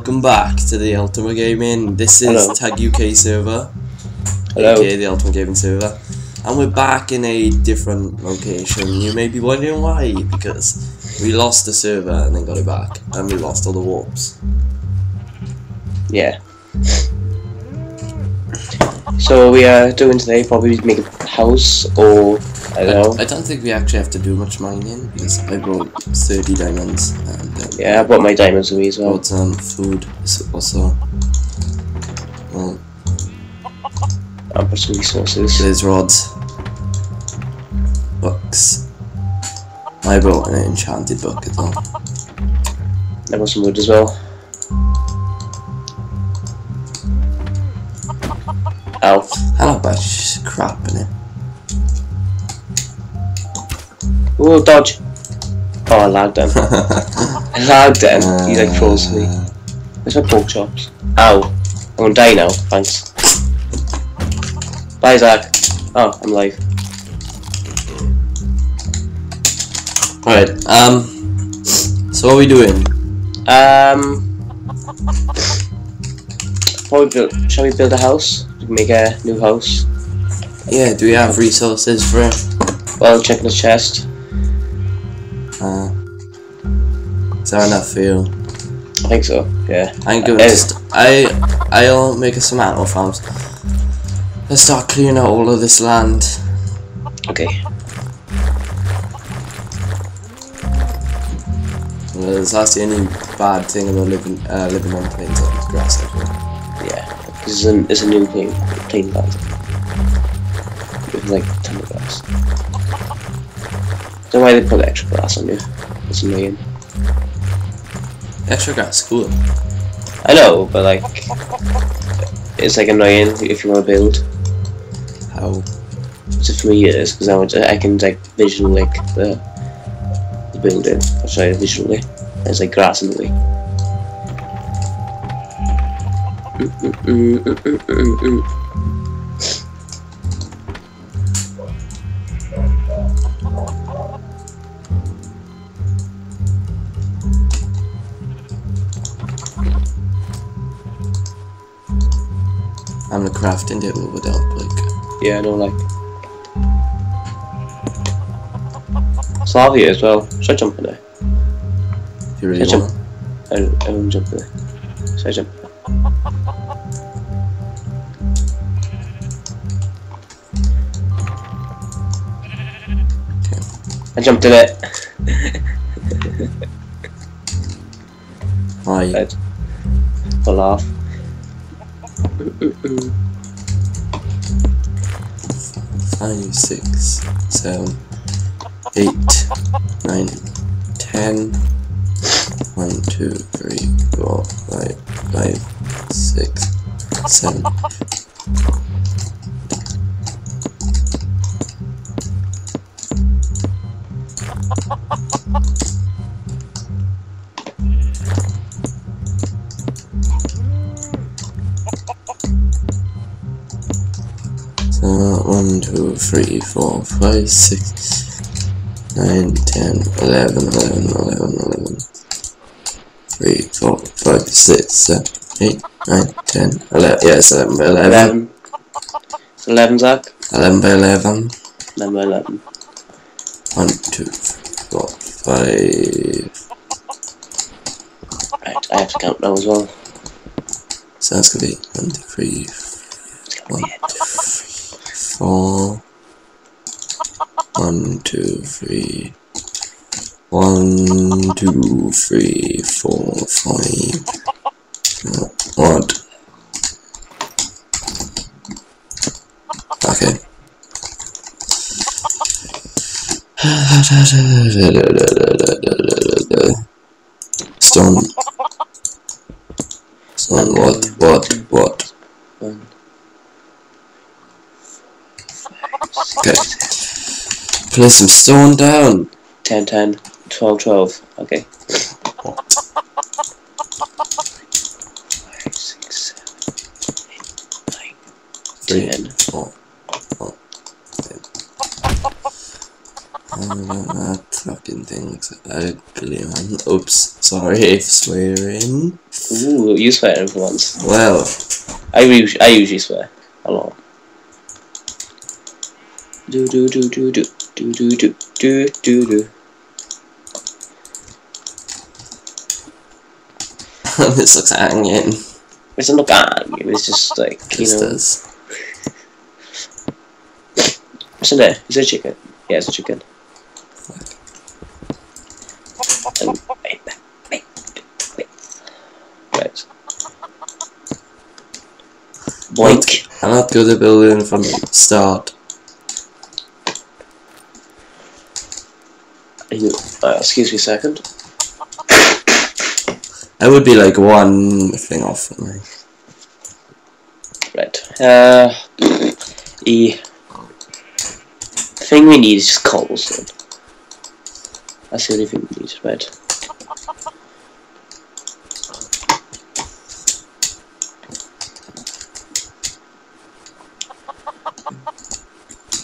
welcome back to the Ultimate Gaming. This is Hello. TUGUK server, Hello. aka the Ultimate Gaming server, and we're back in a different location. You may be wondering why, because we lost the server and then got it back, and we lost all the warps. Yeah. So we are doing today probably make a house or I don't know. I don't think we actually have to do much mining because I brought 30 diamonds and um, Yeah, I brought my diamonds with me as well. brought some food so- also. Well, I put some resources. there's rods, books. I brought an enchanted book as well. I got some wood as well. Ow. I don't buy sh- crap in it. Ooh, dodge. Oh, I lagged then. I lagged then. He like froze me. Where's my pork chops? Ow. I'm gonna die now. Thanks. Bye, Zach. Oh, I'm live. Alright, um, so what are we doing? Um, probably build, shall we build a house? Make a new house. Yeah, do we have resources for it? Well, check the chest. Uh, is that enough for you? I think so. Yeah. I'm going Uh, to st- I, I'll make us some animal farms. Let's start clearing out all of this land. Okay. Because that's the only bad thing about living, uh, living on plains and grass. I think. Yeah. This is a, it's a new thing. Plain land. With like ton of grass. Don't know why they put extra grass on you. It's annoying. Extra grass, cool. I know, but like, it's like annoying if you want to build. How? So for me it is because I want to, I can like visually like the the building. Show you visually. There's like grass in the way. Mm, mm, mm, mm, mm, mm, mm. I'm a without like. Yeah, I know like. Slavia as well. Should I jump in there? If you really Catch 'em. want. I don't, I don't jump in there. Should I jump? I jumped in it. Why? Right. For laugh. Five, six, seven, eight, nine, ten. One, two, three, four, five, five, six, seven. 3, 4, Yeah, 6, 11, 11, 11, 11, 3, 11, Zach? 11 by 11. 11 by 11. 1, Right, I have to count now as well. So that's gonna be 1, 2, one, two, three. One, two, three, four, five. What? Okay. Stone. Stone. What? What? What? Okay. Place some stone down. 10, 10, 12, 12. Okay. What? Five, six, seven, eight, nine, Three, ten. four, four, ten. Oh, that fucking thing looks ugly, man. Oops, sorry for swearing. Ooh, you swearing for once. Well, I I usually swear a lot. Do do do do do do do do do do do. this looks hanging. It's not look on you. It's just like you This know. does. What's in there? Is it a chicken? Yeah, it's a chicken. And- wait, wait, wait. Right. Boink. I'm not good at building from the start. Uh, excuse me a second. I would be like one thing off from me. Right. Uh, the thing we need is just cobblestone. That's the only thing we need, right?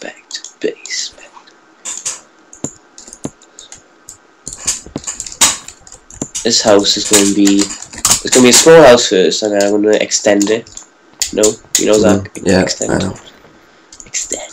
Back to base. Back This house is going to be. It's going to be a small house first, and then I'm going to extend it. No, you know that. Mm, yeah, extend. I know. Extend.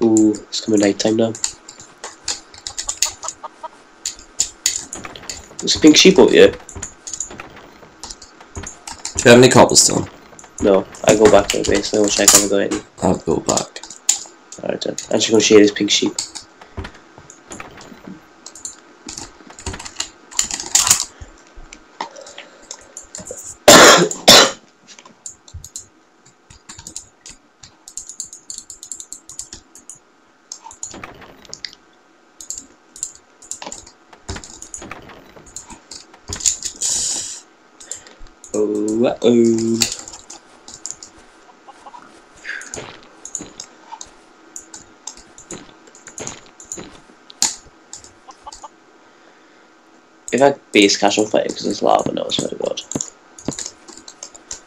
Ooh, it's coming night time now. There's a pink sheep over here. Do you have any cobblestone? No, I go back to the base. I will check if I got any. I'll go back. Alright then. I'm just gonna share this pink sheep. Oh, uh oh. If I base on fire because there's lava now, I swear to god.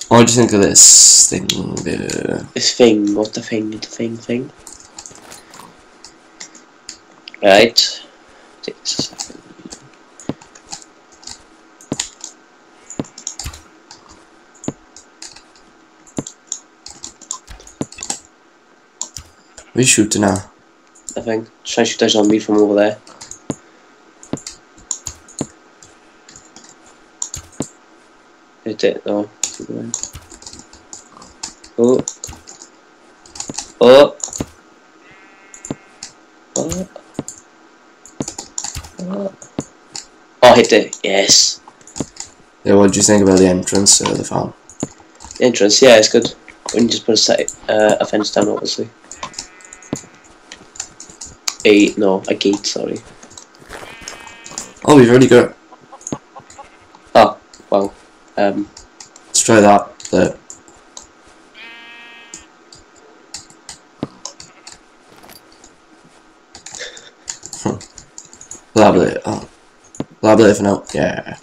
What do you think of this thing? This thing, what the thing, the thing, thing. Right. Take this a second. We shooting now. I think. Try and shoot that zombie from over there. Hit it though. Oh. Oh. Oh. Oh. Oh, hit it. Yes. Yeah, what do you think about the entrance to the farm? The entrance, yeah, it's good. We can just put a, set, uh, a fence down, obviously. A, no, a gate, sorry. Oh, we've already got. Oh, well. Um, Let's try that. There. Labyrinth. Oh. Labyrinth for now. Yeah.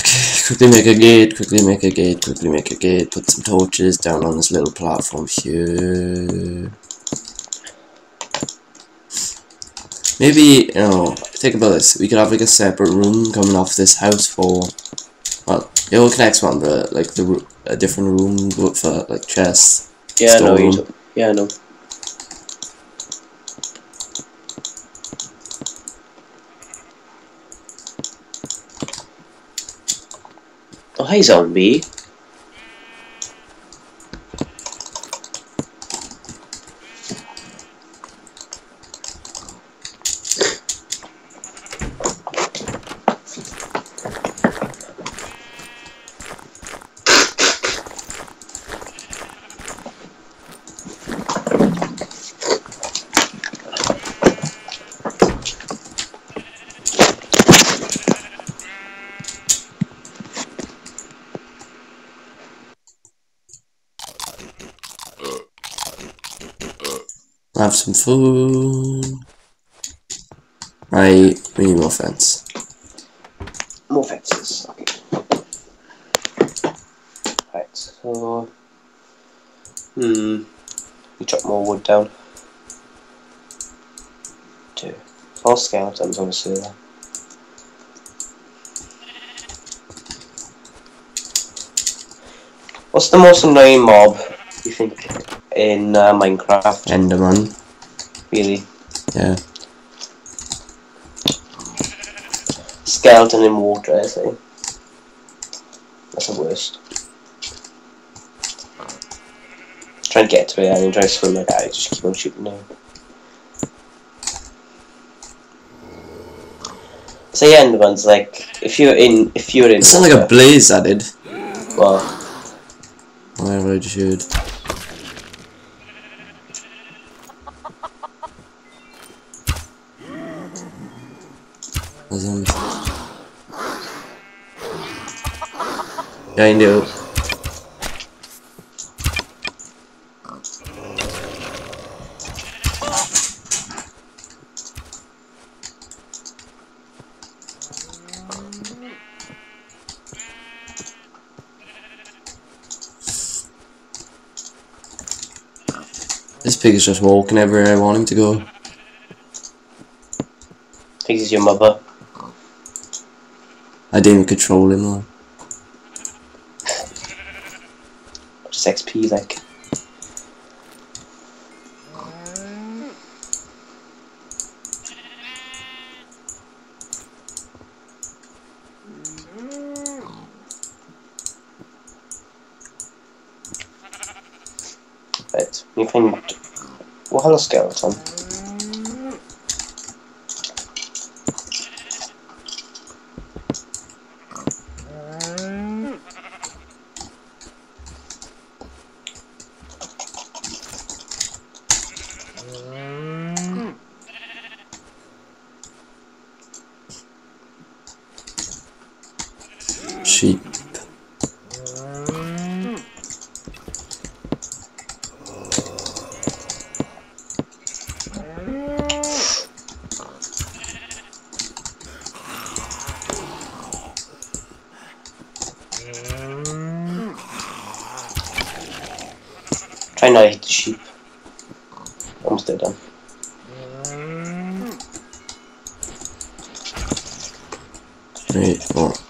Okay, quickly make a gate, quickly make a gate, quickly make a gate, put some torches down on this little platform here. Maybe, you know, think about this. We could have like a separate room coming off this house for, well, it all connects one, but like the a different room for like chests. yeah, no, you Storeroom. do. Yeah, no. eyes on me. Have some food. Right, we need more fence. More fences. Okay. Right, so. Hmm. We chop more wood down. Two. All skeletons, obviously. There. What's the most annoying mob you think in uh, Minecraft? Enderman. Really, Yeah. skeleton in water. I say that's the worst. Try and get to it and then try to swim like that. Just keep on shooting now. So yeah, and the ones like if you're in, if you're in, It sounds like a blaze I did. well, Whatever I should. A This pig is just walking everywhere I want him to go. think it's your mother. I didn't control him though. XP like. Right, you find what hello skeleton? Sheep. Try not to hit the sheep. Almost dead done. Mm. Three, four.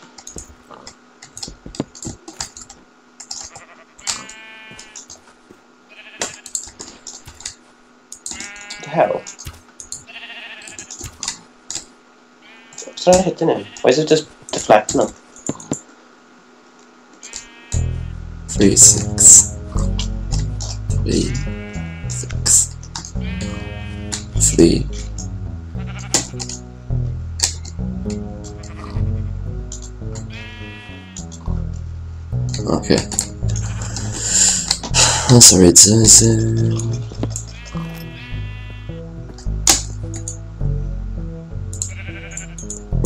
That hitting him? Why is it just deflecting him? Three, six. Three, six. Three. Okay. Oh, sorry, it's, uh,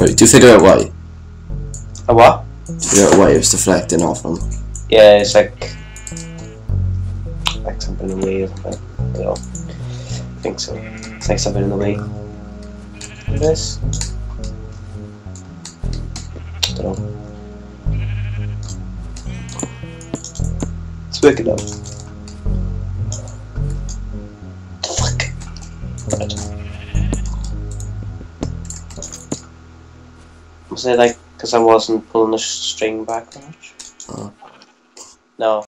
Do you figure out why? A what? Figure out why it was deflecting off him. Yeah, it's like like something in the way or something. I don't. I think so. It's like something in the way. This. I don't know. It's working out. The fuck? Right. Was it like because I wasn't pulling the string back much? Oh. No.